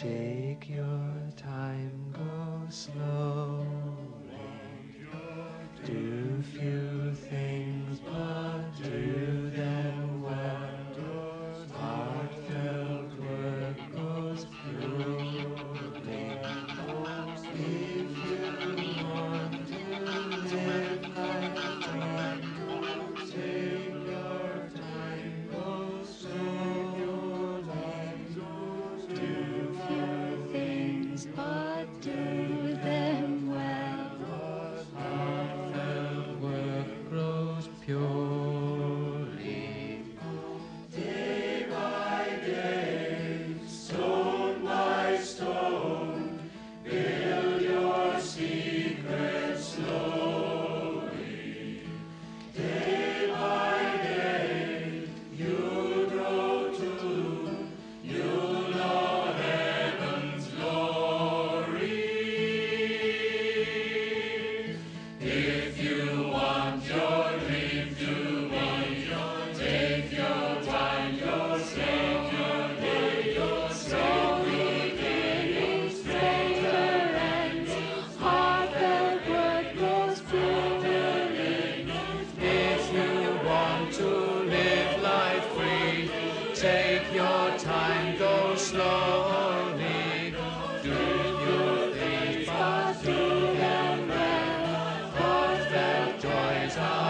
Take your time, go slow. life day. time goes slowly. Do you think but to them when their joys are?